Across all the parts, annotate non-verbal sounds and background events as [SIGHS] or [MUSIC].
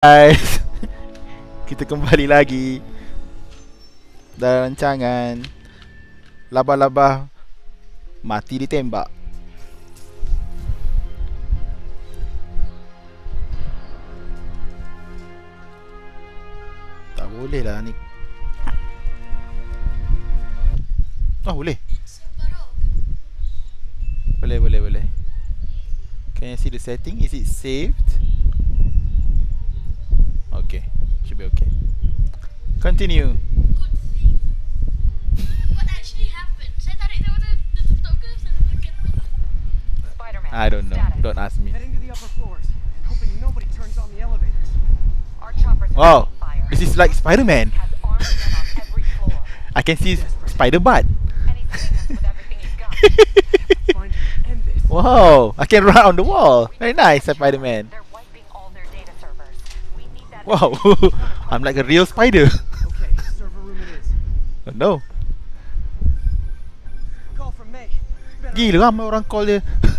guys [LAUGHS] Kita kembali lagi Dalam rancangan Laba-laba Mati ditembak Tak boleh lah ni Oh boleh Boleh boleh boleh Can you see the setting? Is it saved? Okay, should be okay. Continue. Good thing. What actually happened? Saya tarik dia mana dia tutup ke? Saya tekan Spider-Man. I don't know. status. Don't ask me. Heading to the upper floors and hoping nobody turns on the elevators. Our choppers are Wow, on fire. this is like Spider-Man. Has armed men on every floor. [LAUGHS] I can see Spider butt. And he's hitting us with everything he's got. [LAUGHS] Find and end this. wow, I can run on the wall. Very nice, Spider-Man. Wow. [LAUGHS] I'm like a real spider. Okay, [LAUGHS] server room it is. Oh, no, Call from May. Gila ramai orang call dia. Uh,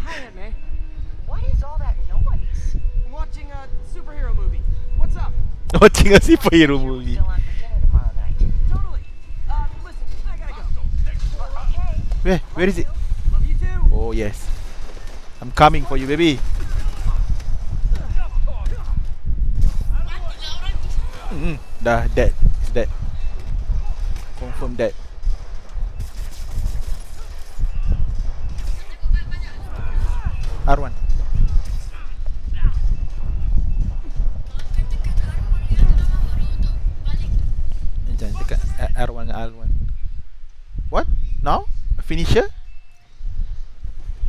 hi, [LAUGHS] Aunt May. What is all that noise? Watching a superhero movie. What's up? Watching a superhero Sure we're movie. still on for dinner tomorrow night. Totally. Uh, listen, I gotta go. Well, okay. Where, where is it? Oh yes, I'm coming for you, baby. Mm, dah dead. It's dead. Confirm dead. Arwan. Jangan dekat A- Arwan dengan Alwan. What? Now? A finisher?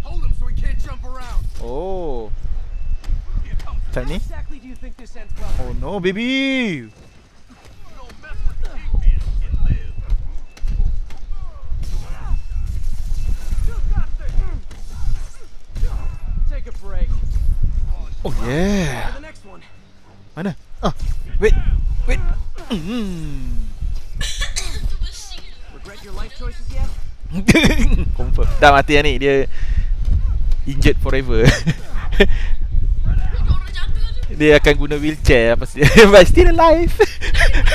Hold him so he can't jump around. Oh. Macam ni? Oh no, baby! Take a break. Oh yeah! For the next one. Mana? Ah, wait, wait. Mm. Regret your life choices yet? [LAUGHS] Confirm. Dah mati lah ni. Dia injured forever. [LAUGHS] dia akan guna wheelchair apa sih? [LAUGHS] But still alive.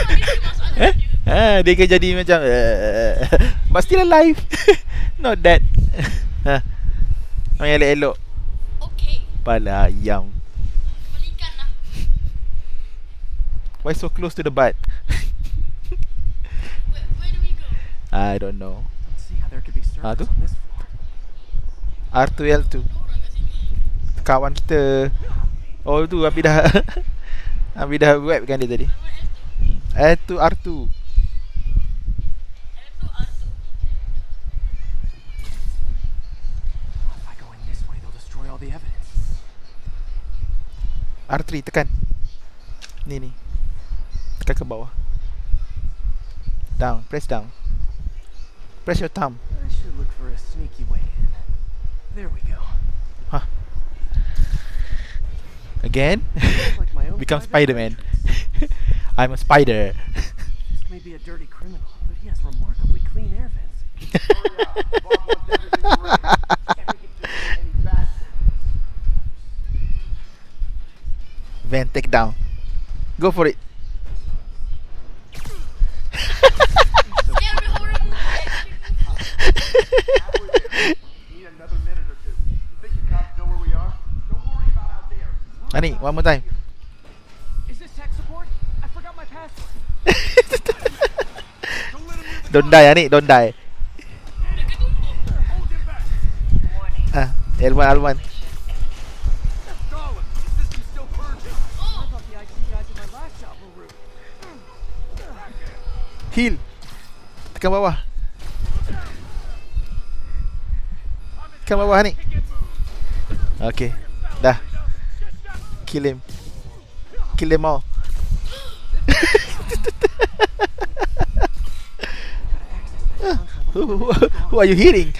[LAUGHS] eh? Ha, dia akan jadi macam uh, [LAUGHS] But still alive. Not dead. ha. Main elok-elok. Okay, Pala ayam. lah. Why so close to the butt? Where, where do we go? I don't know. Ah, tu? on this floor. R2L2 Ada orang kat sini. Kawan kita Oh tu Abi dah [LAUGHS] Abi dah web kan dia tadi Nama L2. L2 R2 L2 R2. If I go in this way, they'll destroy all the evidence. R3 tekan Ni ni Tekan ke bawah Down Press down Press your thumb I should look for a sneaky way in. There we go. Again? [LAUGHS] Like [LAUGHS] Become Spider-Man. [LAUGHS] I'm a spider. This may be a dirty criminal, but he has remarkably clean air vents. Van take down. Go for it purging. [LAUGHS] I thought the IT guys at my last job were rude. Heal. Tekan bawah. Tekan bawah ni Okay Dah Kill him Kill them all who, [LAUGHS] who, who are you hitting?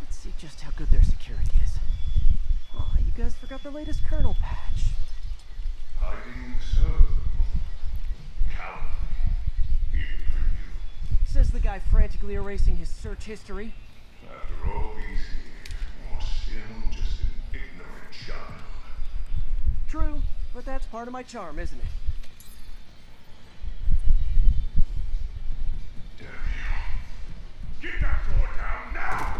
Let's see just how good their security is. Oh, you guys forgot the latest kernel patch. Hiding so. Coward. Even for you. Says the guy frantically erasing his search history. After all these years, more sin just that's part of my charm, isn't it? Get that door down now!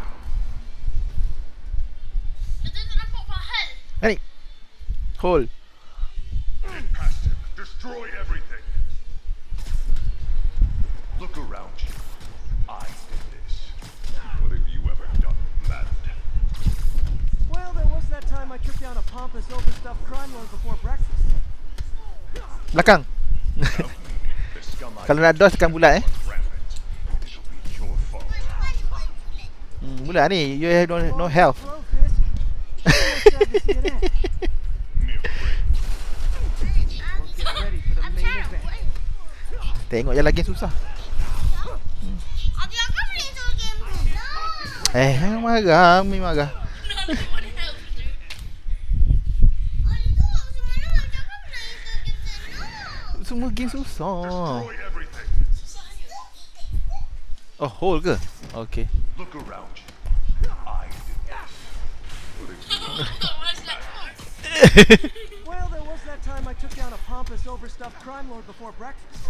Dia tak nampak pahal. Ni. Hold. Get past him. Destroy everything. Look around you. I did this. What have you ever done, lad? Well, there was that time I took down a pompous, overstuffed crime lord before breakfast. Belakang. [LAUGHS] Kalau nak dodge tekan bulat eh. Hmm, bulat ni. You have no, no health. [LAUGHS] Tengok je lagi susah. Eh, marah. Mi marah. No, no, what the hell, dude? Aduh, semalam macam aku play tu game tu. No. Semua game susah. Oh, hold ke? Okay. Look around you. [LAUGHS] Well, there was that time I took down a pompous, overstuffed crime lord before breakfast.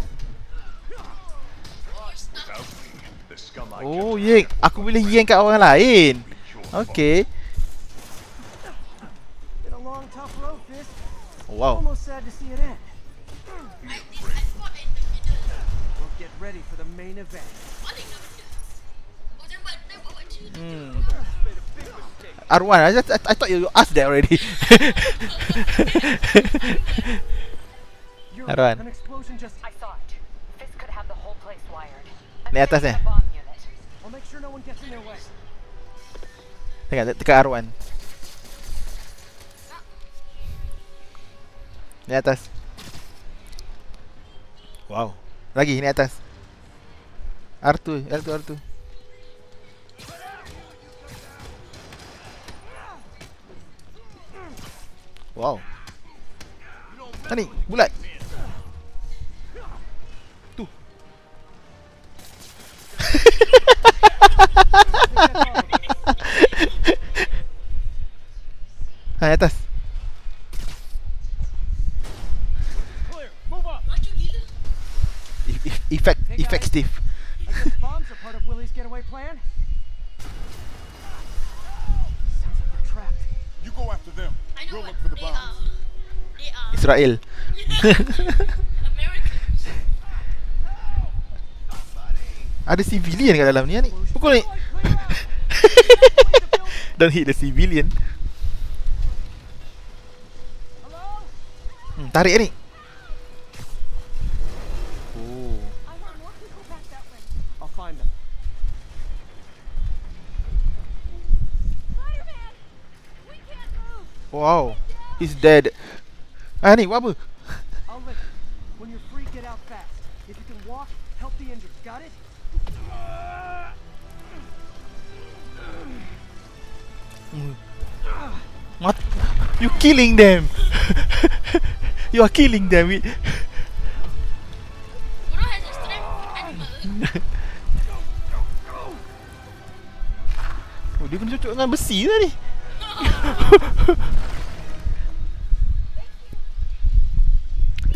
Oh, yang aku boleh yang kat orang lain. Okay. Wow. Almost sad to see it end. Macam tu. Hmm. Arwan, I, just, I, I thought you asked that already. Arwan. An explosion just. I saw it. Fisk could have the whole place wired. Ni atas ni. a bomb unit. I'll make sure no one gets in their way. Tengok dekat Arwan. Ni atas. Wow. Lagi ni atas. R2, L2, R2. Wow. Mana ni? Bulat. Tu. [LAUGHS] Ha, atas. E- e- Effect, effective. I guess bombs are part of Willie's getaway plan. Sounds like they're trapped. You go after them. I know We'll what look for the they bombs. are. They are Israel. [LAUGHS] Americans. Ada civilian kat dalam ni ni. Pukul ni. [LAUGHS] Don't hit the civilian. Hmm, tarik ni. Dead. Ni buat apa? I'll let you. When you're free, get out fast. If you can walk, help the injured. Got it? What? You killing them. [LAUGHS] you are killing them with Bro has a. Oh, dia kena cocok dengan besi lah [LAUGHS]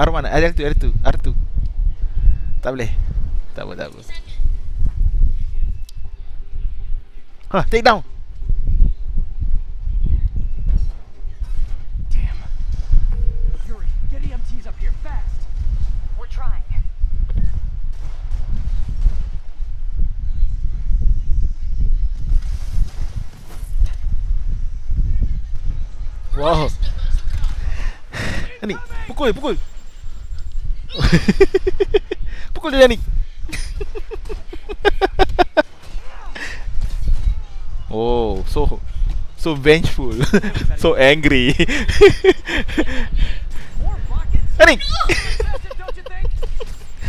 Arman, ada tu, ada tu, ada tu. Tak boleh. Tak apa, tak apa. Ha, take down. Damn. Yuri, get EMTs up here fast. We're trying. Wow. [LAUGHS] Ni, pukul, pukul. [LAUGHS] pukul dia ni. [LAUGHS] oh, so so vengeful. [LAUGHS] so angry. Honey! Think?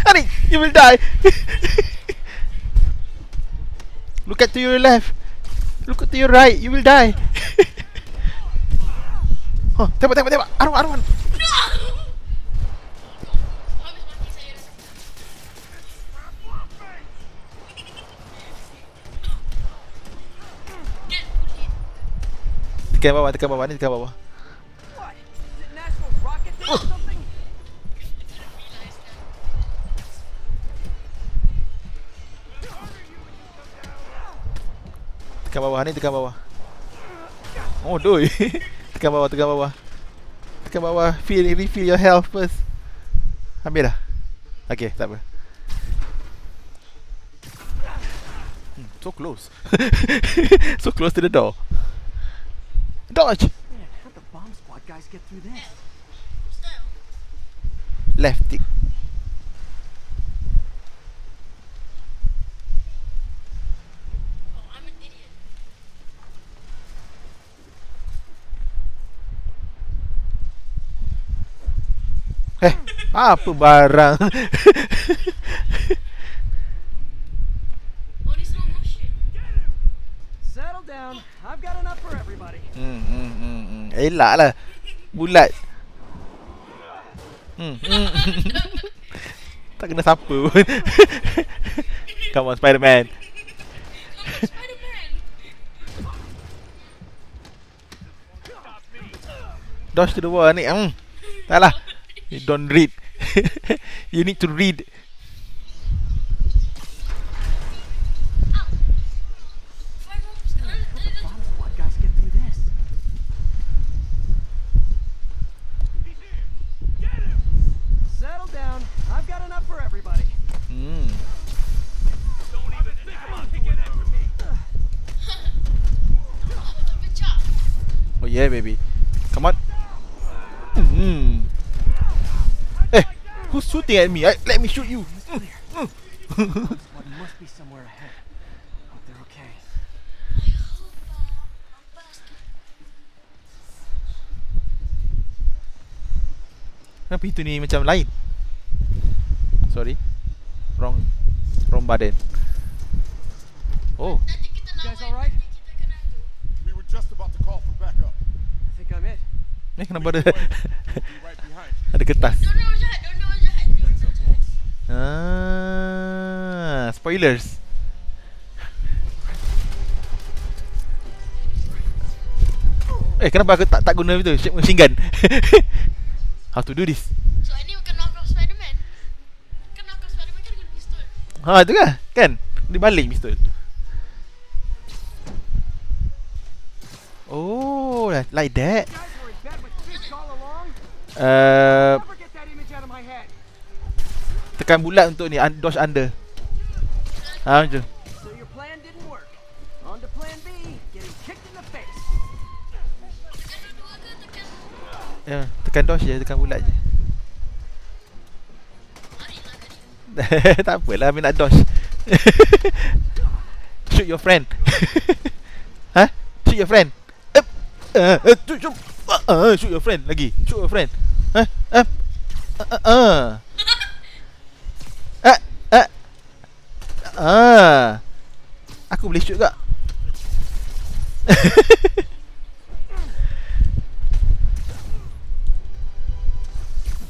Honey! You will die! Look at to your left. Look at to your right. You will die. oh, tembak, tembak, tembak. Arwan, Arwan. No! Habis mati saya rasa. Get bullied. Tekan bawah, tekan bawah. Ni tekan bawah. Tekan bawah ni, tekan bawah. Oh, doi. [LAUGHS] tekan bawah, tekan bawah. Tekan bawah. Feel, refill your health first. Ambil dah. Okay, tak apa. Hmm, so close. [LAUGHS] so close to the door. Dodge! Man, how'd the bomb squad guys get through this? Style. Left tick. Oh, I'm an idiot. Eh, apa barang? Slow motion. Settle down. Hmm, hmm, hmm, hmm. Lah. Bulat. Hmm, hmm. [LAUGHS] tak kena siapa pun. [LAUGHS] Come on, Spider-Man. Spider-Man. Dodge to the wall ni. Hmm. Tak lah. You don't read. [LAUGHS] you need to read. Five moves. Uh, How'd the uh, bomb squad guys get through this? Settle down. I've got enough for everybody. Hmm. Pecah. Oh yeah, baby. Come on. Hmm. Eh, who's shooting at me? I, let me shoot you. Must be somewhere ahead. Hope they're okay. I hope I'm basket. Kenapa itu ni macam lain? Sorry. Wrong. Wrong badan. Oh. Kita guys lawan. alright? Nanti kita kena tu. We were just about to call for backup. I think I'm it. Eh kenapa ada [LAUGHS] ada kertas? Ah, spoilers. Eh kenapa aku tak tak guna itu shape machine gun? [LAUGHS] How to do this? So ini bukan knock off Spider-Man. Kan knock off Spider-Man kan guna pistol. Ha itu kan? Kan? Dia baling pistol. Oh, like that. Head. tekan bulat untuk ni un- dodge under. Ha macam tu. Tekan Ya, tekan dodge je, tekan bulat je. [LAUGHS] tak apalah, ambil nak dodge. [LAUGHS] shoot your friend. [LAUGHS] ha? Shoot your friend. Uh, uh, shoot, shoot. Uh, uh, shoot your friend lagi. Shoot your friend. Ha? Up. Uh, uh, uh. Ah, ah. Ah. Aku boleh shoot tak? [LAUGHS]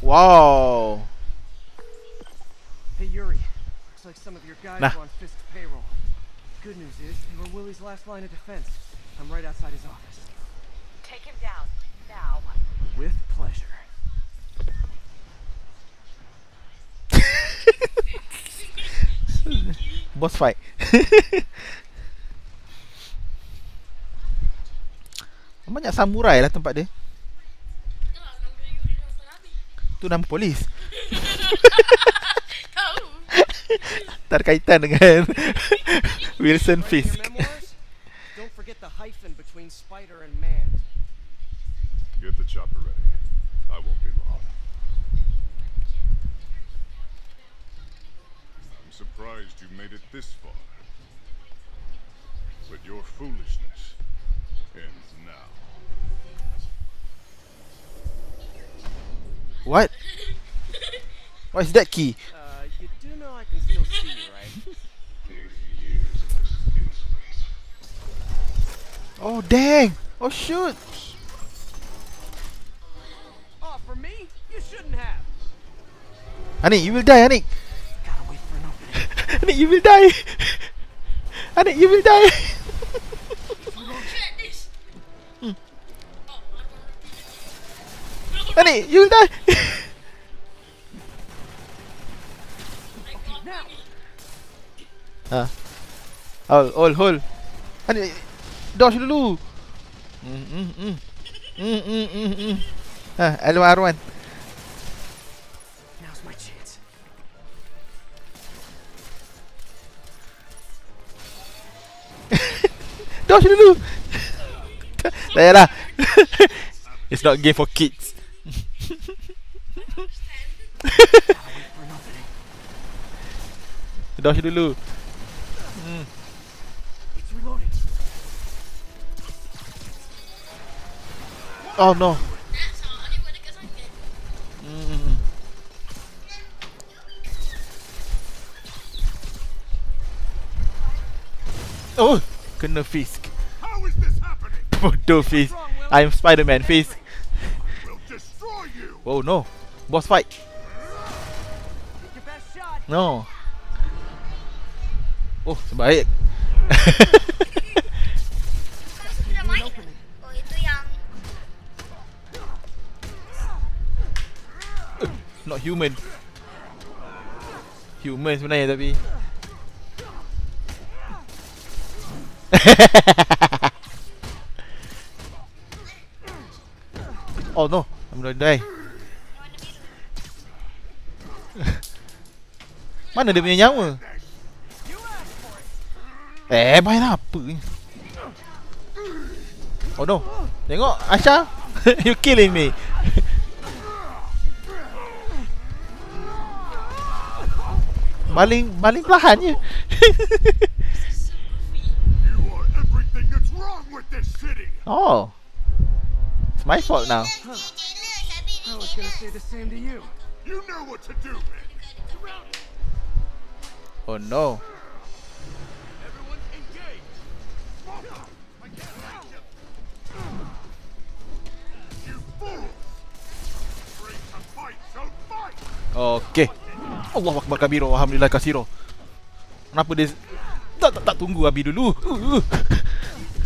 wow. Hey Yuri, looks like some of your guys Nah. are on Fisk's payroll. Good news is, you were Willie's last line of defense. I'm right outside his office. Take him down. Now. With pleasure. Boss fight. [LAUGHS] Banyak samurai lah tempat dia. Itulah nama dia Yuri Watanabe. Tu nama polis. [LAUGHS] Tahu. Tak ada kaitan dengan [LAUGHS] Wilson Fisk. your memoirs? Don't forget the hyphen between spider and man. Get the chopper ready. Your foolishness ends now. What? What is that key? Uh, you do know I can still see you, right? Oh dang! Oh shoot! Oh, for me? You shouldn't have. Anik, you will die, Anik. Gotta wait for an opening. [LAUGHS] Anik, you will die. [LAUGHS] Anik, you will die. Anik, you will die. Ha. Hold, hold, hold. Anik, dodge dulu. Hmm, hmm, hmm. Hmm, hmm, hmm, hmm. Ha, L1 R1. now's my chance. [LAUGHS] Dodge dulu. [LAUGHS] Tak payahlah. It's not game for kids. Dodge dulu. Reloading. Oh no. That's all. Adik buat dekat sakit. Hmm. Oh, kena Fisk. How is this happening? Bodoh Fisk. I'm Spider-Man Fisk. We'll destroy you! Oh no. Boss fight. No. Oh, sebaik. Oh, [LAUGHS] itu yang Not human. Human sebenarnya tapi. [LAUGHS] oh no, I'm gonna die. Mana dia punya nyawa? Eh, main apa ni? Oh no. Tengok Asha. [LAUGHS] you killing me. Baling baling perlahan je. [LAUGHS] Oh. It's my fault now. I was gonna say the same to you. You know what to do, man! So fight! Okay. Allah Akbar Kabiro. Alhamdulillah Kasiro. Kenapa dia tak tak, tak tunggu Abi dulu. Uh, uh.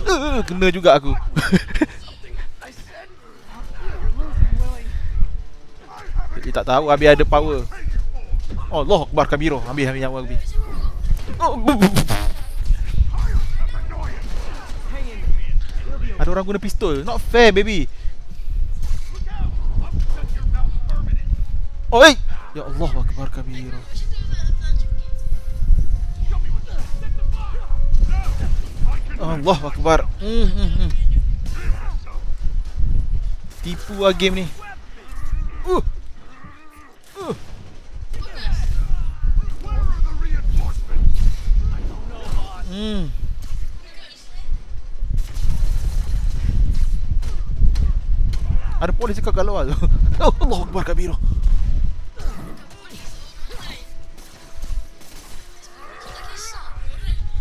Uh, kena juga aku. [LAUGHS] Dia tak tahu Abi ada power. Allah Akbar Kabiro. Ambil ambil nyawa Abi. Oh, ada orang guna pistol. Not fair, baby. Hey. Ya Allah Akbar Kabiro. Allah Akbar. Hmm, hmm, hmm. Tipu lah game ni. Uh. Where are the reinforcements? Hmm. Ada polis dekat kat luar tu. [LAUGHS] Oh, Allah Akbar Kabiro.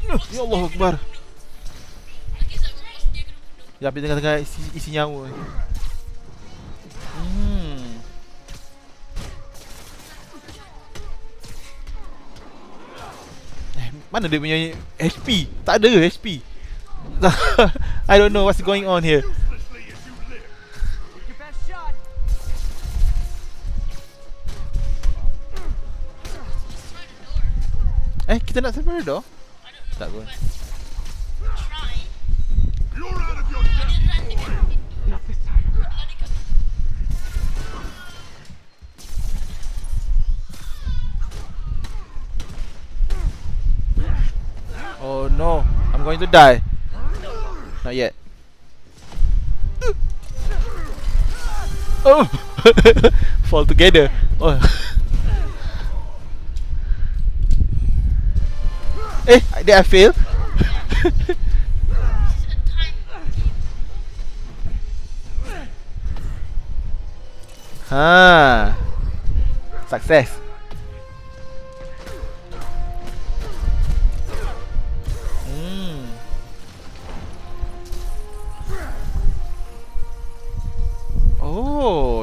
Ya Allah Akbar. Ya, habis tengah-tengah isi, isi nyawa ni. Mana dia punya HP? Tak ada HP. [LAUGHS] I don't know what's going on here. Eh, kita nak sampai door? Tak pun. No, I'm going to die. Not yet. [LAUGHS] Oh, [LAUGHS] fall together. Oh. [LAUGHS] eh, did I fail? ha. Success.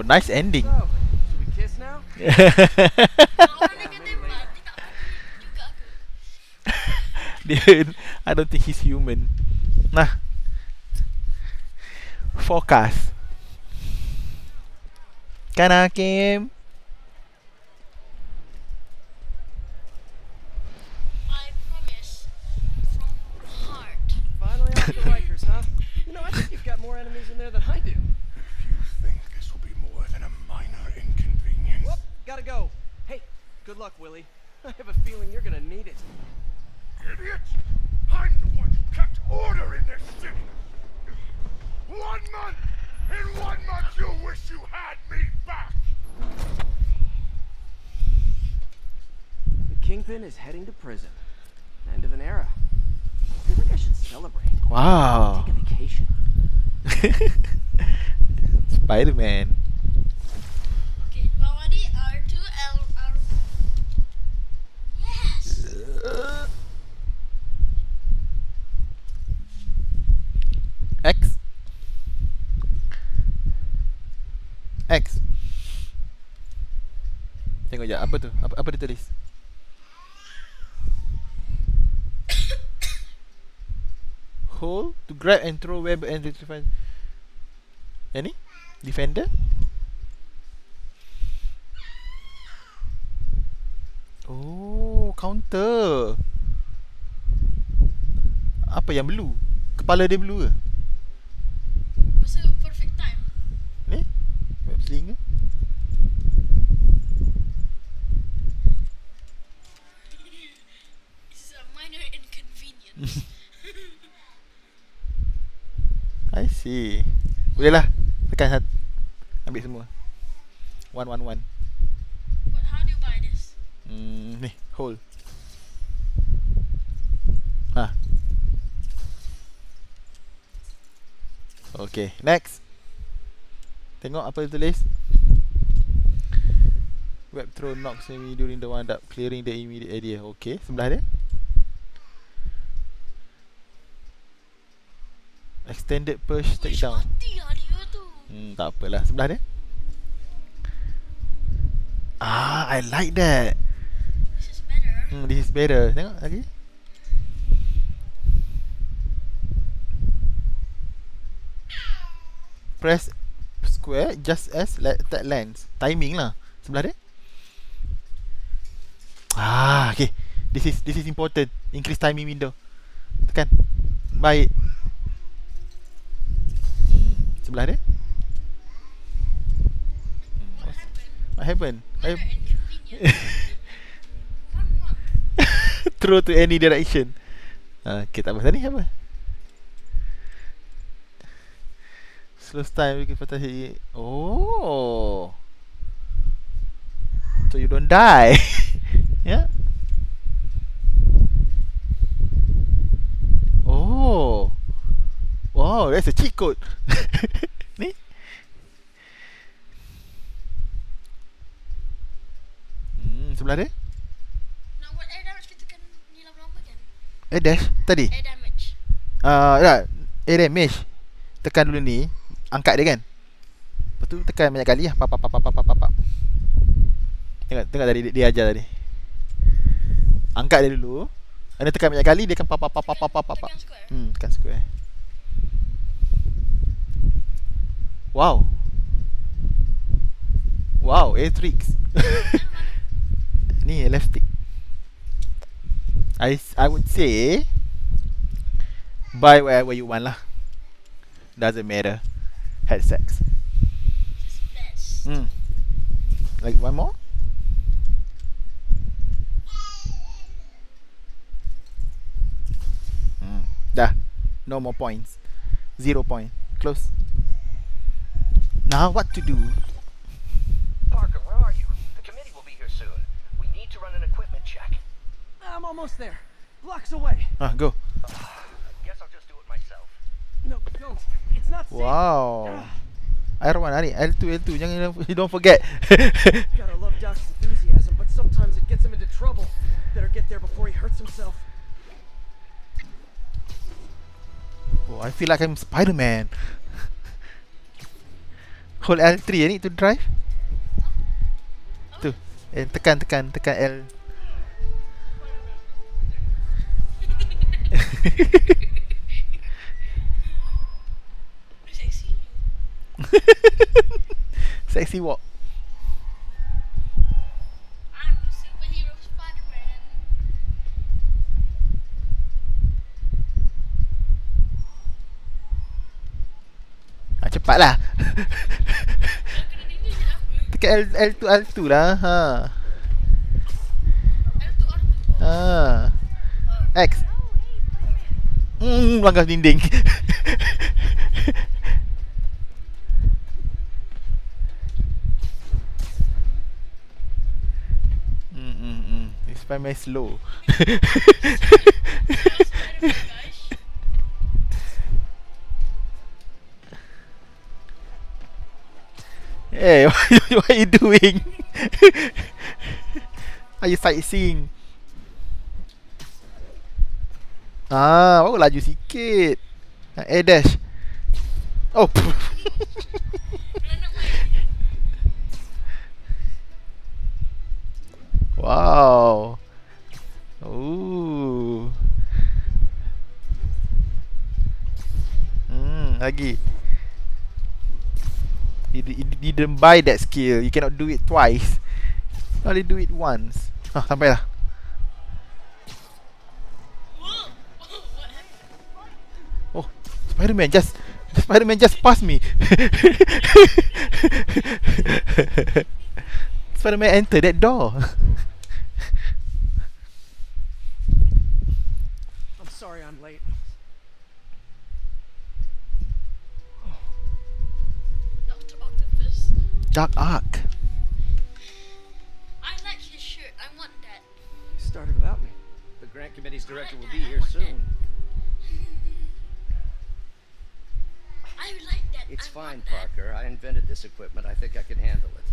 Oh, nice ending. So, should we kiss now? Kalau orang dia kata hebat, dia tak apa juga ke? Dia I don't think he's human. Nah. Forecast. Kan Hakim? I luck, Willie. [LAUGHS] I have a feeling you're gonna need it. Idiot! I'm the one who kept order in this city! One month! In one month you'll wish you had me back! The Kingpin is heading to prison. End of an era. I feel like I should celebrate. Wow. Take a vacation. [LAUGHS] Spider-Man. Apa tu? Apa apa dia tulis? [COUGHS] Hold to grab and throw web and retrieve. Yang ni? Defender? Oh, counter. Apa yang blue? Kepala dia blue ke? Masa perfect time. Ni? Web sling ke? This is a minor inconvenience. [LAUGHS] I see. Boleh lah. Tekan satu. Ambil semua. One, one, one. What, how do you buy this? Hmm, ni. Hold. Ha. Okay, next. Tengok apa dia tulis. Web throw knocks enemy during the wind up, clearing the immediate area. Okay, sebelah dia. Extended push take down. lah. Hmm, tak apalah. Sebelah dia. Ah, I like that. This is better. Hmm, this is better. Tengok lagi. Press square just as let that lands. Timing lah. Sebelah dia. Ah, okay. This is this is important. Increase timing window. Tekan. Baik. Sebelah dia. What happened? What happened? [LAUGHS] Throw to any direction. Ah, okay, tak apa. Tadi apa? Slow time can potentially Oh. So you don't die. [LAUGHS] yeah. Oh. Wow, that's a cheat code. [LAUGHS] Ni. Hmm, sebelah dia. Now what air damage kita kan ni lama-lama kan? Eh dash tadi. Air damage. Ah, uh, ya. Eh damage. Tekan dulu ni, angkat dia kan. Lepas tu tekan banyak kali lah. Pap pap pap pap pap pap. Tengok tengok tadi dia, dia ajar tadi. Angkat dia dulu. Dan dia tekan banyak kali dia akan pap pap pap pap pap pap. pap. Tekan square. Hmm, tekan square. Wow. Wow, air tricks. [LAUGHS] ni left stick. I s- I would say buy wherever you want lah. Doesn't matter. Had sex. Just best. Hmm. Like one more? Hmm. Dah. No more points. Zero point. Close. Now what to do? Parker, where are you? The committee will be here soon. We need to run an equipment check. I'm almost there. Blocks away. Ah, go. [SIGHS] Guess I'll just do it myself. No, don't. It's not safe. Wow. Air one hari L2 L2 jangan you don't forget. [LAUGHS] Gotta love Doc's enthusiasm, but sometimes it gets him into trouble. Better get there before he hurts himself. oh, I feel like I'm Spider-Man. Hold L3 I need to drive. Tu. Eh, tekan tekan tekan L. [LAUGHS] Sexy walk. I'm a superhero Spider-Man. Ha, ni apa? tekan L L2 L2 lah. Ha. L2 R2. Ha. X. Hmm, langgar dinding. [LAUGHS] Hmm, hmm, hmm. This Spider-Man slow. [LAUGHS] Hey, what, are you doing? are you sightseeing? Ah, baru laju sikit. Ah, Air dash. Oh. [LAUGHS] wow. Ooh. Hmm, lagi. You, you didn't buy that skill. You cannot do it twice. Only do it once. Ah, sampai lah. Oh, Spider-Man just Spider-Man just passed me. [LAUGHS] Spider-Man enter that door. [LAUGHS] Octopus. Dark Ark. I like his shirt. I want that. You started without me. The grant committee's director will be here soon. [LAUGHS] I like that. It's I fine, want that. Parker. I invented this equipment. I think I can handle it.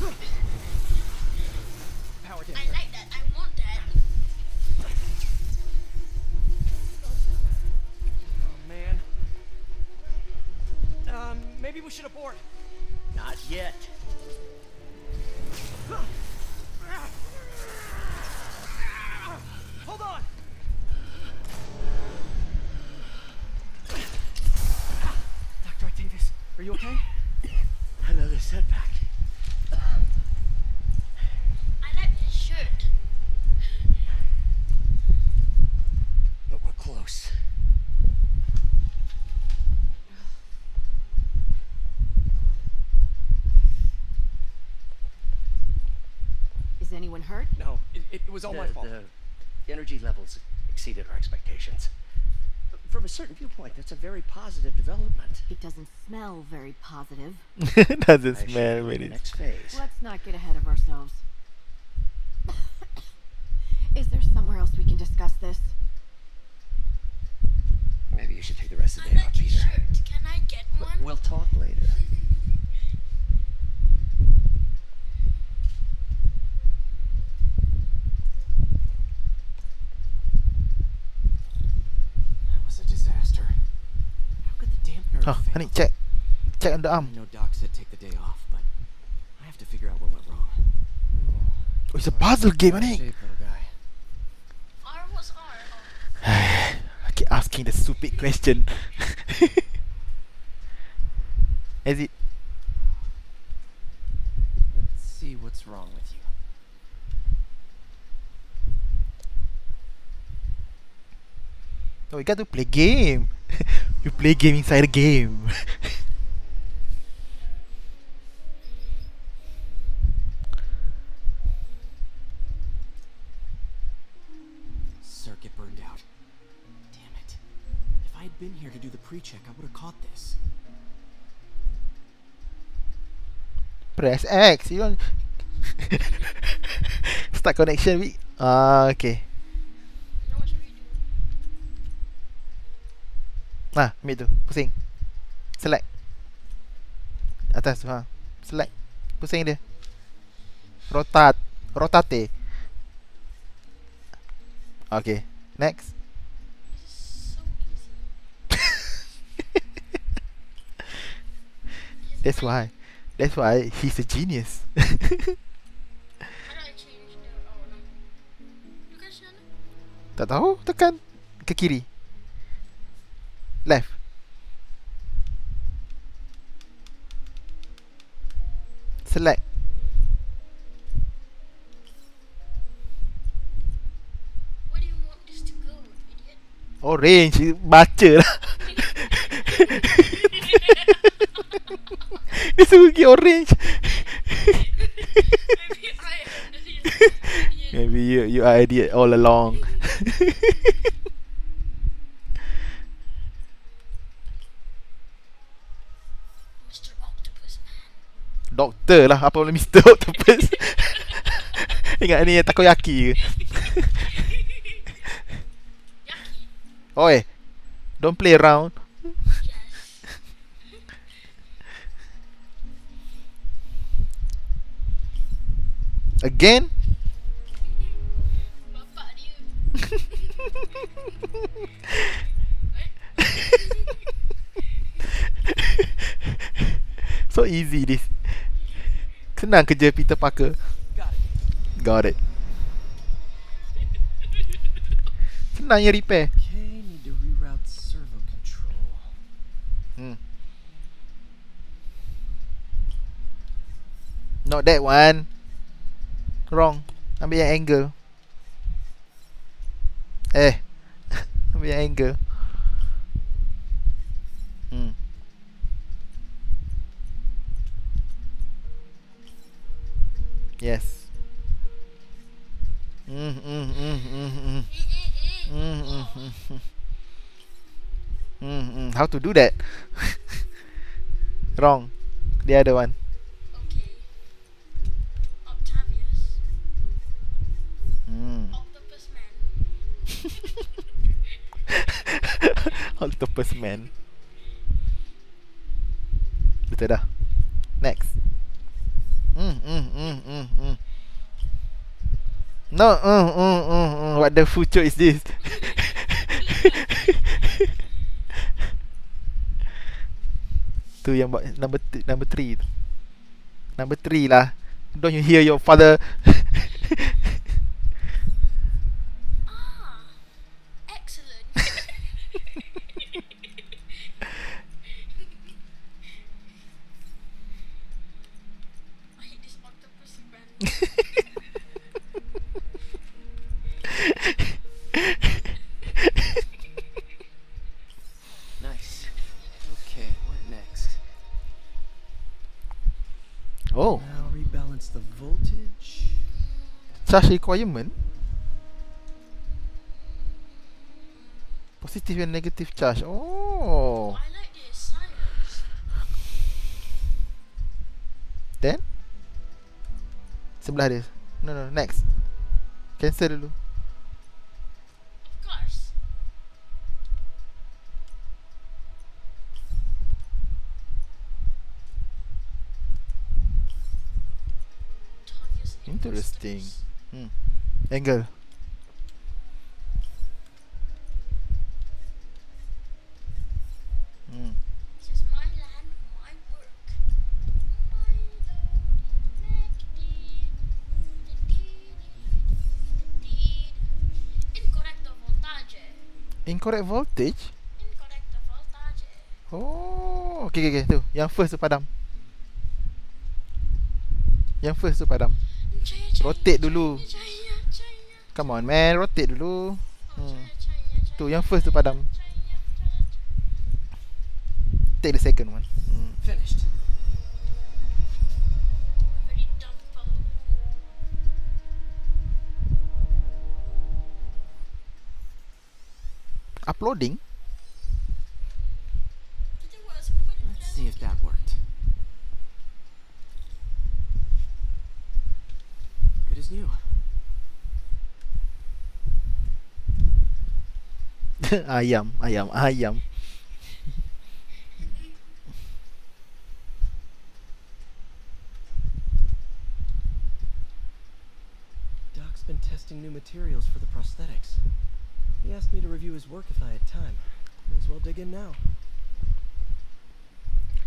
[LAUGHS] Power maybe we should abort. Not yet. Hold on. Dr. Octavius, are you okay? Another setback. I like his shirt. But we're close. Is anyone hurt? No, it, it was all my fault. The energy levels exceeded our expectations. From a certain viewpoint, that's a very positive development. It doesn't smell very positive. [LAUGHS] it Doesn't I smell very. next phase. Let's not get ahead of ourselves. [COUGHS] Is there somewhere else we can discuss this? Maybe you should take the rest of the day off, like his Peter. shirt. Can I get one? We'll talk later. Oh, failed? need check. Check the arm. Know Doc said take the day off, but I have to figure out what went wrong. Oh, it's a puzzle game, Bad I shape, little guy. R was R. Oh. [SIGHS] I keep asking the stupid question. [LAUGHS] Is it? Let's see what's wrong with you. No, you got to play game. [LAUGHS] you play game inside a game. Circuit burned out. Damn it. If I had been here to do the pre-check, I would have caught this. Press X. You don't. [LAUGHS] Start connection. We. Ah, okay. Ah, ambil tu. Pusing. Select. Atas tu ha. Select. Pusing dia. Rotat. Rotate. Okay. Next. [LAUGHS] That's why. That's why he's a genius. [LAUGHS] Tak tahu, tekan ke kiri. Left. Select. Where do you want this to go, idiot? Orange. Baca lah. [LAUGHS] Dia suruh pergi orange. Maybe you, you are idiot all along [LAUGHS] Mr. Octopus Man. Doktor lah Apa boleh Mr. [LAUGHS] Octopus Ingat ni takoyaki ke. [LAUGHS] Oi Don't play around. [LAUGHS] Again Bapak dia. So easy this Senang kerja Peter Parker Got it. Got it Senang je repair. Hmm. Not that one. Wrong. Ambil yang angle. Eh. [LAUGHS] Ambil yang angle. Hmm. Yes. Mm, mm, mm, mm, mm. Mm, mm, mm, mm. Mm, mm. How to do that? [LAUGHS] Wrong. The other one. Okay. Octavius. Mm. Octopus [LAUGHS] Man. Octopus man. Betul dah. Next. Mm, mm, mm. No, mm, mm, mm, mm. What the future is this? [LAUGHS] tu yang buat number number 3 tu. Number 3 lah. Don't you hear your father? [LAUGHS] Nice. Okay, what next? oh, Now rebalance the voltage. charge requirement. Positive and negative charge. Oh. I like this science. Then Sebelah dia No no next Cancel dulu Interesting. Hmm. Angle Incorrect voltage Incorrecto voltage. Oh Okay okay okay tu Yang first tu padam Yang first tu padam Rotate dulu. Come on man Rotate dulu hmm. jaya, jaya, Tu yang first tu padam. Take the second one hmm. Finished. Uploading Kita buat semua balik Let's see if that worked. Good as new. [LAUGHS] Ayam Ayam Ayam Doc's been testing new materials for the prosthetics. He asked me to review his work if I had time. May as well dig in now.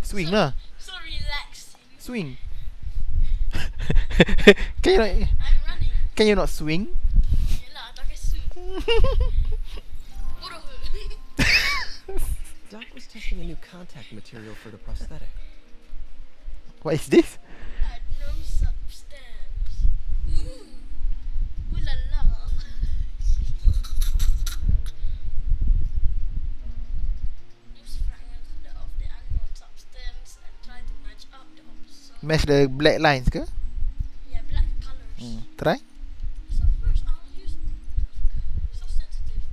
Swing lah Sorry, Swing. [LAUGHS] can you not? I'm running. Can you not swing? Yelah, tak pakai suit. Bodoh ke? Doc was testing a new contact material for the prosthetic. What is this? Match the black lines ke? Yeah, black colors. Hmm. Try. So first I'll use so sensitive.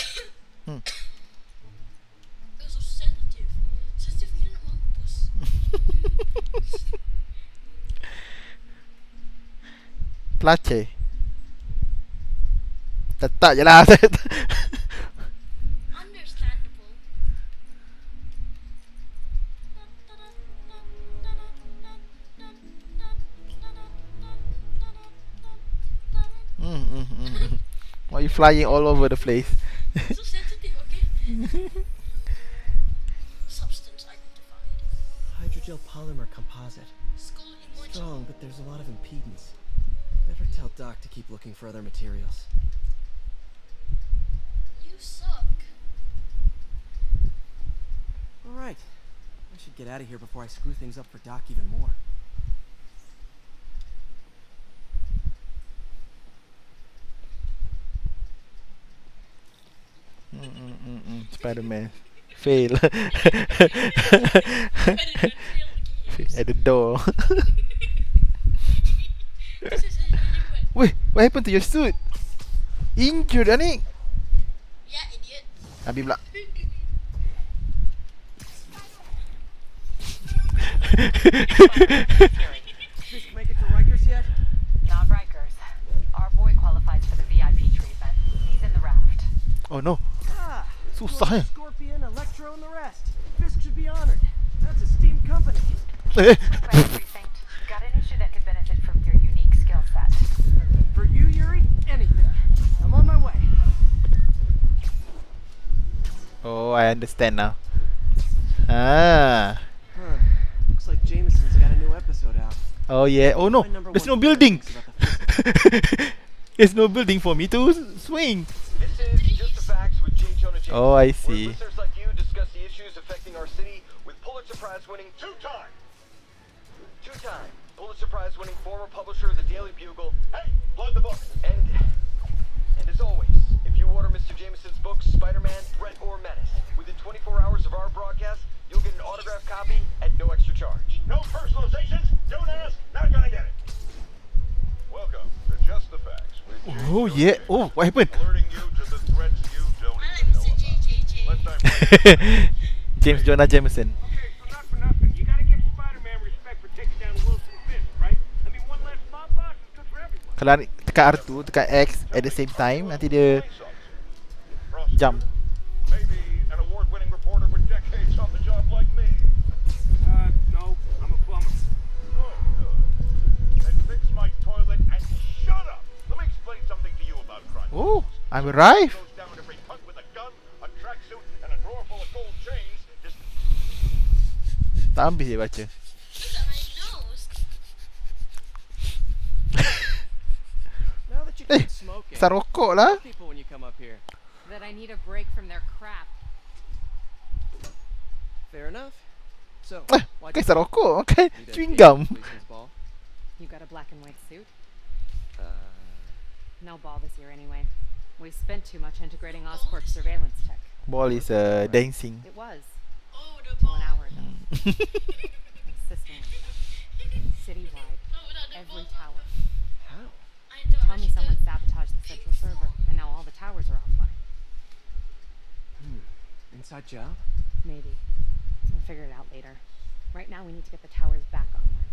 [COUGHS] Hmm. It was so sensitive. Sensitive gila nak mampus. Pelace. Letak je lah. [LAUGHS] [LAUGHS] flying all over the place? so sensitive, okay? [LAUGHS] Substance identified. Hydrogel polymer composite. Strong, but there's a lot of impedance. Better tell Doc to keep looking for other materials. You suck. Alright. I should get out of here before I screw things up for Doc even more. Mm, mm, mm, mm. Spider-Man. Fail. Spider-Man failed again. At the door. This is how you do it. Wait, what happened to your suit? Injured, Anik. Yeah, idiot. Habis pula. Fisk make it to Rikers yet? Not Rikers. Our boy qualifies for the VIP treatment. He's in the raft. oh no. Susah eh. Scorpion, Electro, and the rest. Fisk should be honored. That's a steam company. [LAUGHS] Precinct. Got an issue that could benefit from your unique skill set. For you, Yuri, anything. I'm on my way. oh, I understand now. Ah. Huh. Looks like Jameson's got a new episode out. Oh yeah. Oh no. There's no building. complaint is about the [LAUGHS] There's no building for me to swing. Oh, I see. listeners like you discuss the issues affecting our city with Pulitzer Prize winning Two-time. two-time Pulitzer Prize winning former publisher of the Daily Bugle. Hey, plug the book. And and as always, if you order Mr. Jameson's books, Spider-Man, Threat, or Menace, within 24 hours of our broadcast, you'll get an autographed copy at no extra charge. No personalizations. Don't ask. Not gonna get it. Welcome to Just the Facts with Oh yeah. Oh, what happened? [LAUGHS] good for everyone. Kalau tekan R2, tekan X at the same time, nanti dia jump. Maybe an award-winning Tak habis dia baca. Eh, Sar rokok lah. That I need a break from their crap. Fair enough. So, Eh, you sar rokok, makan a chewing gum. You got a black and white suit? Uh, No ball this year anyway. We spent too much integrating Oscorp surveillance tech. Ball is uh, dancing. It was. Oh, the ball. An hour ago. Consistently. Citywide. Oh, without the Every tower. how? Tell me someone sabotaged the central server, and now all the towers are offline. Hmm. Inside job? Maybe. We'll figure it out later. Right now, we need to get the towers back online.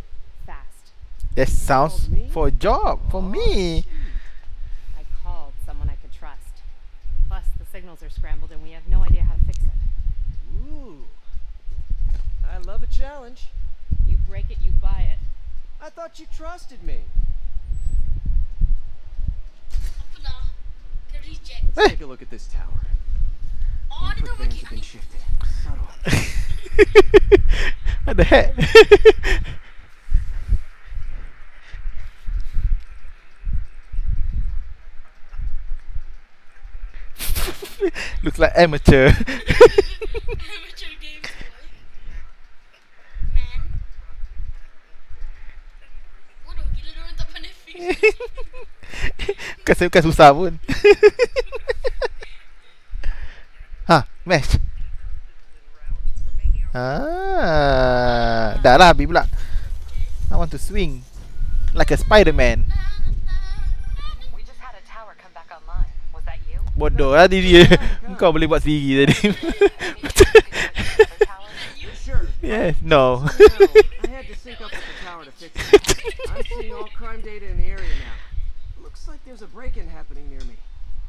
Fast. That sounds for a job for me. I called someone I could trust. Plus, the signals are scrambled, and we have no idea how to fix it. Ooh. I love a challenge. You break it, you buy it. I thought you trusted me. Apa dah? Ke reject. Let's take a look at this tower. Oh, dia Input tak bands bagi have been shifted. [LAUGHS] Subtle. What the heck? [LAUGHS] Looks like amateur. Amateur [LAUGHS] bukan, bukan susah pun. [LAUGHS] ha, match. Ah, dah lah habis pula. I want to swing like a Spider-Man. We just had a tower come back online. Was that you? Bodoh lah diri dia. [LAUGHS] Kau boleh buat sendiri tadi. Yes, no. No, I had to sync up with the tower to fix it. I'm seeing all crime data in the area now. Looks like there's a break-in happening near me.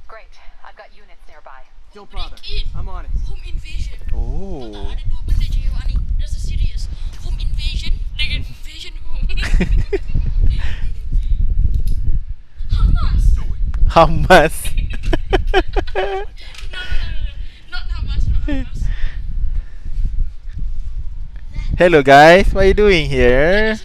Great. I've got units nearby. Don't bother. I'm on it. Home invasion. Kau tak Oh. ada dua benda je yang ni. Rasa serius. Home invasion dengan invasion home. [LAUGHS] Hamas. Hamas. [LAUGHS] No, no, no, no. Not Hamas, not Hamas. Hello guys, what are you doing here?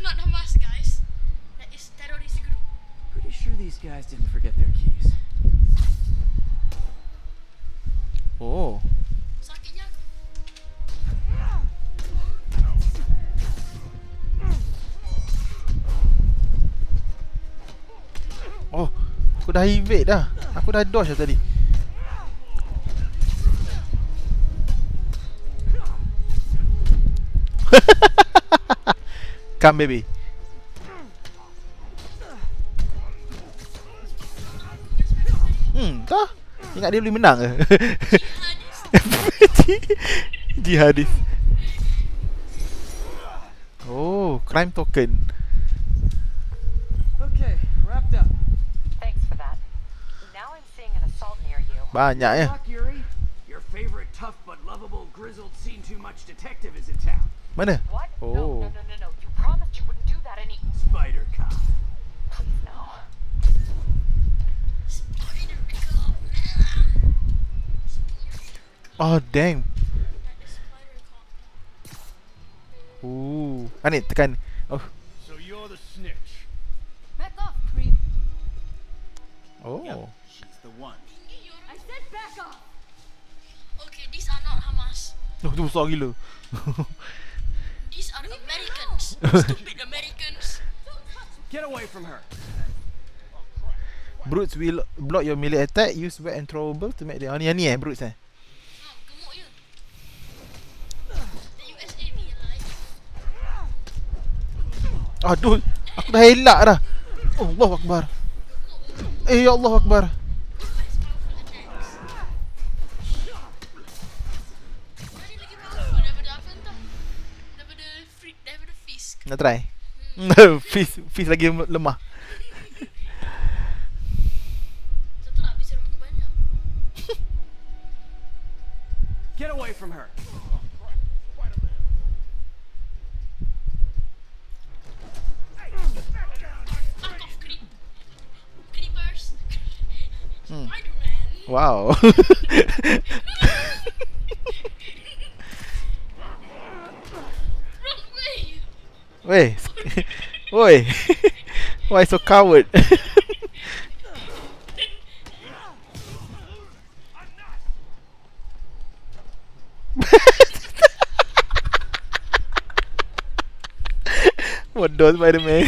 Dah evade dah. Aku dah dodge dah tadi. [LAUGHS] Come baby. Hmm, dah. Ingat dia boleh menang ke? [LAUGHS] Jihadis. Oh, crime token. Okay, wrapped up. banyak eh? ya mana oh Oh damn. Ooh. Ah, I need. Oh. So you're the snitch. Back off, creep. Oh. Oh, tu besar gila. [LAUGHS] These are Americans. [LAUGHS] Stupid Americans. Get away from her. Brutes will block your melee attack. Use wet and throwable to make the... Oh, ni ni eh, Brutes eh. Gemuk je. The US Navy like. Aduh, aku dah elak dah. Oh, Allah Akbar. Eh, ya Allah Akbar. Nak try? [LAUGHS] Fizz, Fizz lagi lem- lemah. [LAUGHS] Get away from her. Hmm. Spider-Man. Wow. [LAUGHS] Weh. Oi. [LAUGHS] Why [LAUGHS] so coward? [LAUGHS] Bodoh Spider-Man.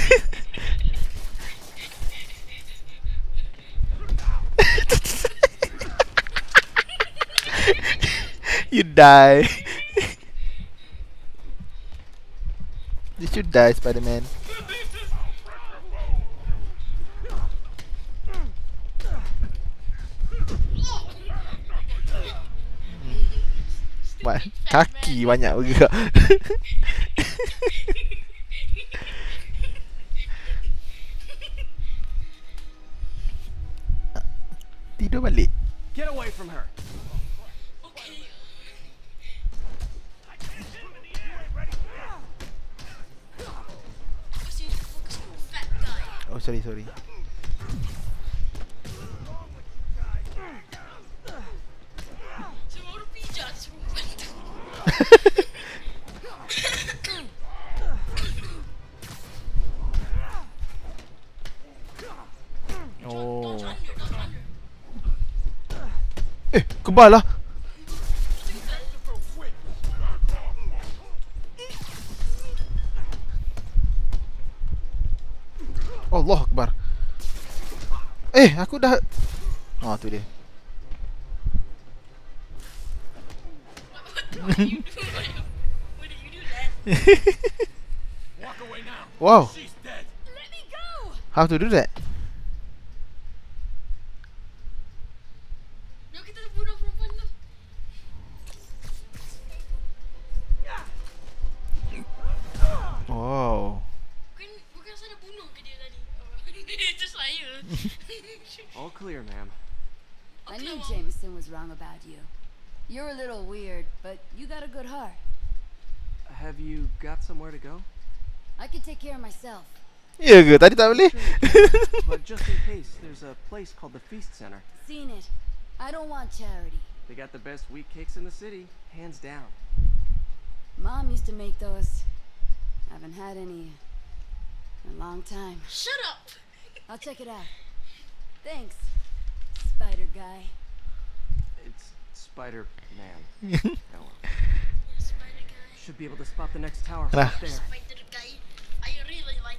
you die. You die, Spider-Man. Kaki banyak bergerak. [LAUGHS] Tidur balik. Get away from her. sorry sorry. [LAUGHS] Oh. Eh kebal lah. Eh, aku dah Oh, tu dia. What did you do? Why did you do that? Walk away now. Wow, She's dead. Let me go! how to do that? Myself. Ya ke? Tadi tak boleh? But just in case, there's a place called the Feast Center. Seen it. I don't want charity. They got the best wheat cakes in the city, hands down. Mom used to make those. I Haven't had any in a long time. Shut up! I'll check it out. Thanks, Spider Guy. It's Spider Man. [LAUGHS] Spider guy. Should be able to spot the next tower Lah. from there.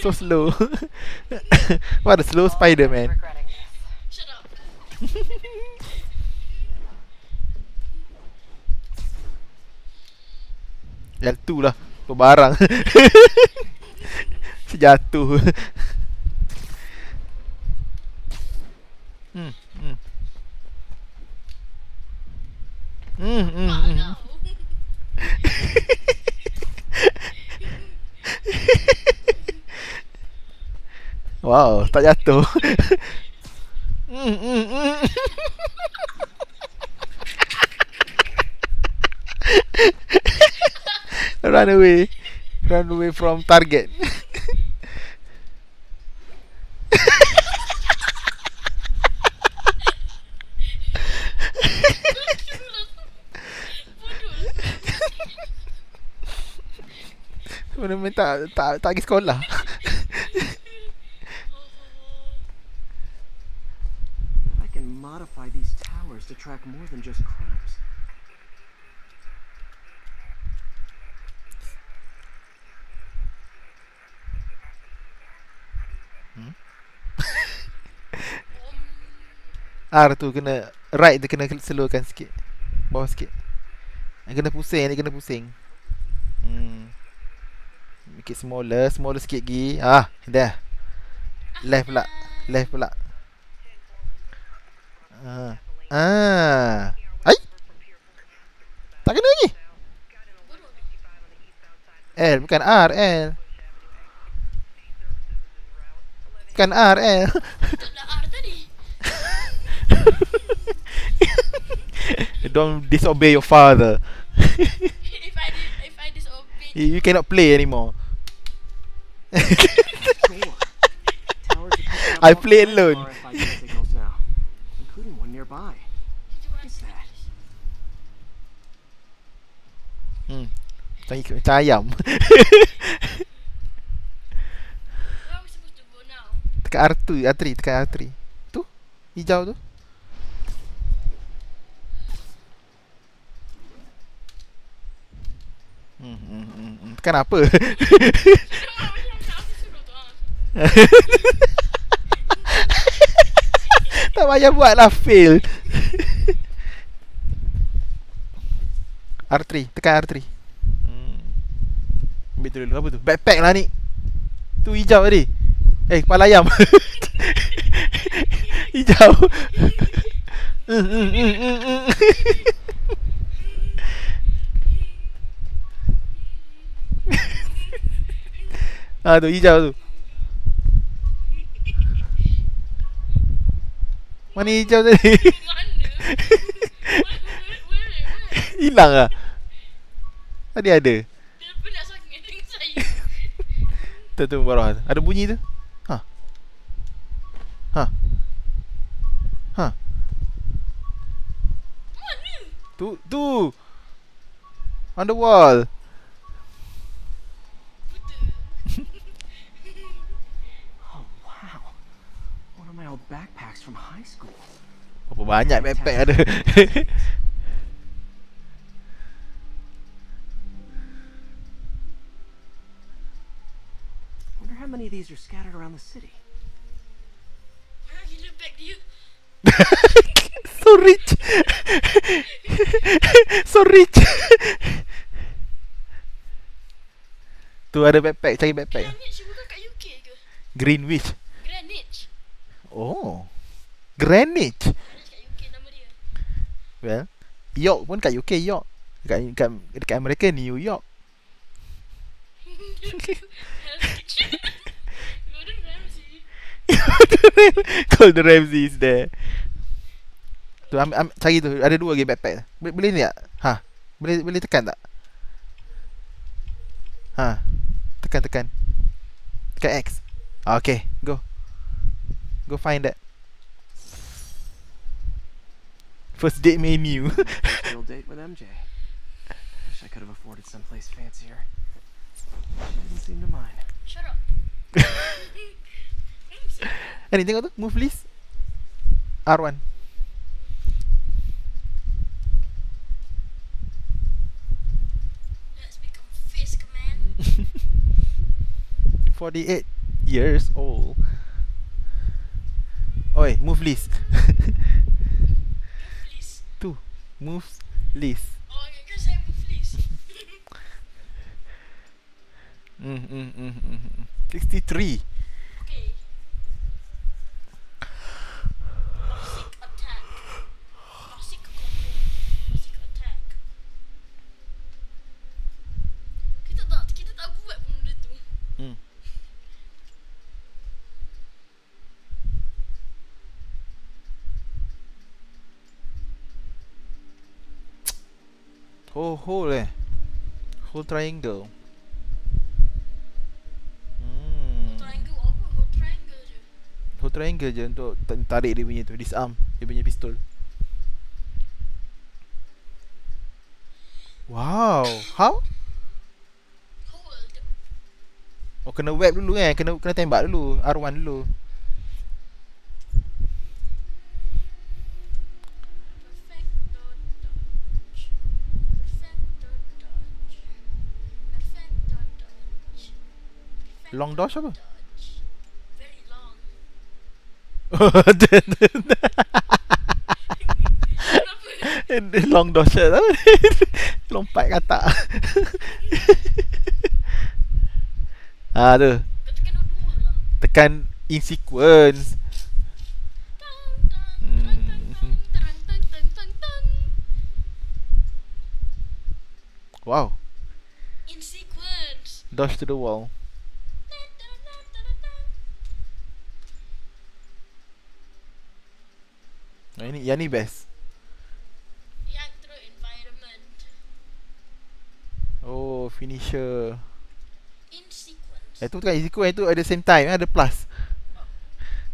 So slow. [LAUGHS] what a slow spider man. Up. [LAUGHS] Yang tu lah. Tu barang. [LAUGHS] Sejatuh. Hmm. Hmm. Hmm. Hmm. Oh hmm. no. Wow, tak jatuh. Hmm, hmm, hmm. Run away. Run away from target. Mana tak tak tak pergi sekolah. I can modify these towers to track more than just crimes. R [LAUGHS] tu kena right tu kena slowkan sikit. Bawah sikit. Yang kena pusing, ni kena pusing. Hmm. Make it smaller, smaller sikit lagi. Ah, dah. Left pula. Left pula. Ah. Ah. Ai. Tak kena lagi. L bukan R, L. Bukan R, L. [LAUGHS] Don't disobey your father. if I if I disobeyed, you cannot play anymore. [LAUGHS] [LAUGHS] I play alone. RFID signals now, including one nearby. What is that? Hmm. Macam, ik- macam ayam. tekan R2, R3, tekan R3. Tu, hijau tu. Hmm, hmm, hmm, hmm. Tekan apa? [LAUGHS] tak payah buat lah fail. [LAUGHS] R3, tekan R3. Ambil tu dulu, apa tu? Backpack lah ni. Tu hijau tadi. Eh, kepala ayam. [LAUGHS] hijau. Hmm, hmm, hmm. ah tu hijau tu. Mana hijau tadi? [LAUGHS] Hilang lah Tadi ada Dia penat sangat dengan saya. Tu tu tu. Ada bunyi tu Ha Ha Ha? Tu Tu On the wall Oh, wow. One of my old backpacks from high school. Berapa banyak backpack ada [LAUGHS] these are scattered around the city. [LAUGHS] So rich. [LAUGHS] So rich. Tu ada backpack Cari backpack. Greenwich bukan kat UK ke? Greenwich Greenwich. Oh. Greenwich Greenwich kat UK nama dia. Well York pun kat UK York. Dekat, dekat, dekat Amerika New York [LAUGHS] [LAUGHS] Golden Ramsay is there Tu am, am, cari tu Ada dua lagi backpack Boleh, boleh ni tak? Ha Boleh boleh tekan tak? Ha Tekan tekan Tekan X ah, Okay Go Go find that First date menu [LAUGHS] Real date with MJ. Wish I could have afforded someplace fancier. She didn't seem to mind. Shut up. [LAUGHS] Ini tengok tu move list R1 [LAUGHS] 48 years old. Oi, move list. [LAUGHS] move list. Two. Move list. Oh, I guess [LAUGHS] I mm, move list. mm, mm, mm, mm, mm. 63. Triangle Hmm Triangle apa? Oh, triangle je. Whole triangle je untuk ta- tarik dia punya tu Disarm Dia punya pistol Wow How? Hold. Oh kena web dulu kan Kena kena tembak dulu R1 dulu long dodge apa? Very long. Oh, long dodge apa? [LAUGHS] Lompat kata. ah, tu. Tekan in sequence. Hmm. Wow. In sequence. Dash to the wall. Yang ni, yang ni best Yang terus environment. Oh finisher In sequence. Eh tu kan in sequence tu at the same time Ada plus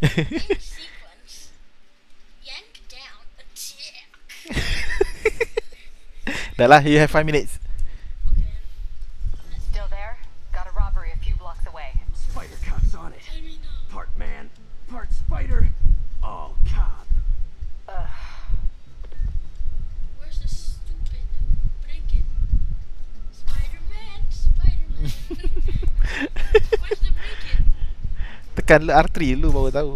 In [LAUGHS] sequence. Yank down. Attack. Dah lah you have 5 minutes Tekan le R3 dulu baru tahu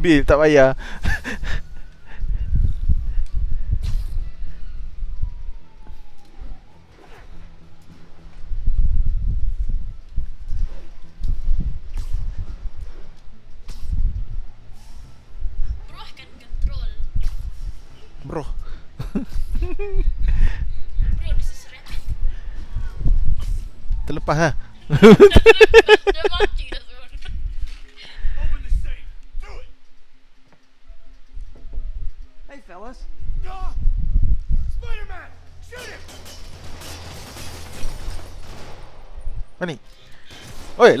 bil tak payah. Bro Terlepas lah [LAUGHS]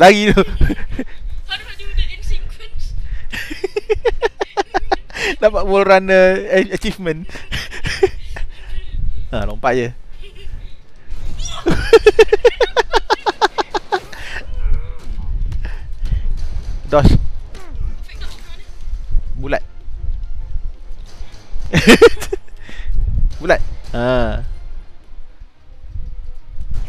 lari tu. Dapat wall runner achievement. ha, [LAUGHS] lompat je. Dos. Fake dodge kat mana? Bulat. [LAUGHS] Bulat. Ha.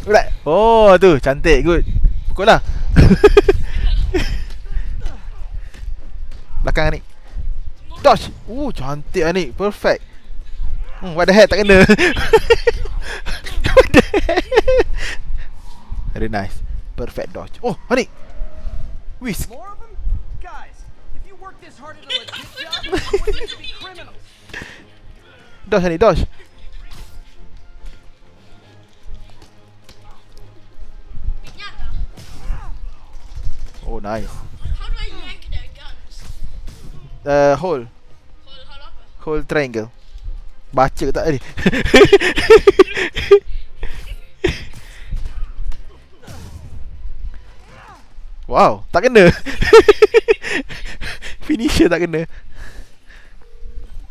Bulat. Oh, tu cantik good. Pukul lah. [LAUGHS] Belakang ni. Dodge. Uh, cantik ni. Perfect. Hmm, what the heck tak kena. [LAUGHS] what the heck? Very nice. Perfect dodge. Oh, Hanik. Whisk. More of them? [LAUGHS] Oh, nice. How do I yank their guns? Uh, hold. Hold, hold apa? Hold triangle. Baca tak tadi? [LAUGHS] wow, tak kena. [LAUGHS] Finisher tak kena.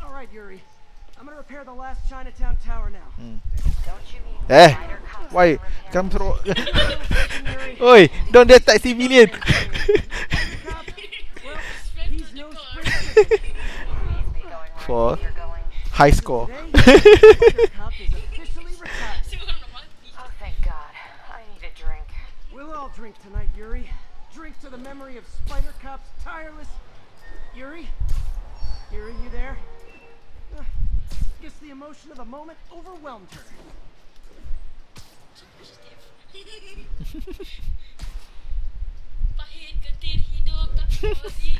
All right, Yuri. I'm gonna repair the last Chinatown tower now. Eh, why? Come through. [LAUGHS] Oi, don't attack civilian. Cop, well, he's [LAUGHS] For high score. Today, Cop is officially retired. Si orang nak mati. Oh, thank God. I need a drink. We'll all drink tonight, Yuri. Drink to the memory of Spider Cop's tireless. Yuri? Yuri, you there? Uh, guess the emotion of the moment overwhelmed her. [LAUGHS] Pahit getir hidup tapi positif.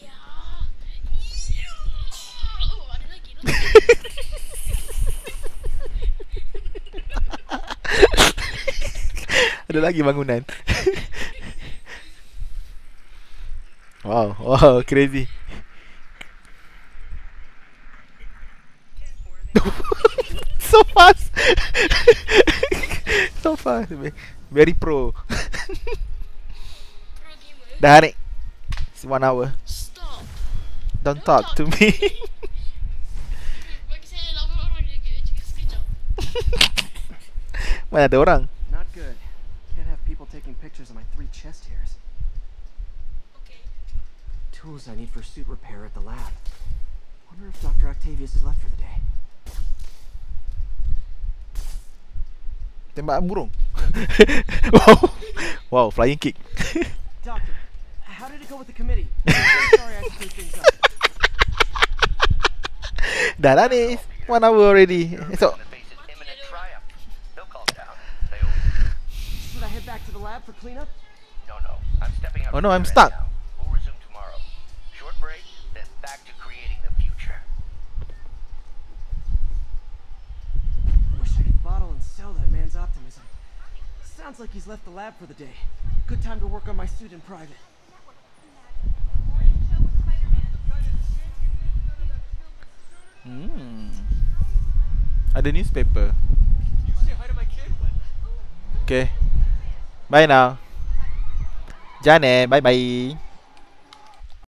Ya. Ya. Oh, ada lagi. [LAUGHS] Ada lagi bangunan. [LAUGHS] wow, wow, crazy. So. [LAUGHS] Very pro. Pro gamer. Dah ni. It's one hour. Stop. Don't talk to me. [LAUGHS] Bagi saya lawan orang jaga juga sekejap. Mana ada orang? Not good. Can't have people taking pictures of my three chest hairs. Okay. Tools I need for suit repair at the lab. Wonder if Dr. Octavius is left for the day. Tembak burung. [LAUGHS] wow. Wow, flying kick. [LAUGHS] Doctor, how did it go with the committee? [LAUGHS] Sorry I screwed things up. Dah lah ni. One hour already. Always Should I head back to the lab for cleanup? No, no. I'm stepping out. Oh, no, I'm stuck. now. Sounds like he's left the lab for the day. Good time to work on my suit in private. hmm. Ada newspaper. Okay. Bye now. Jangan eh. Bye bye.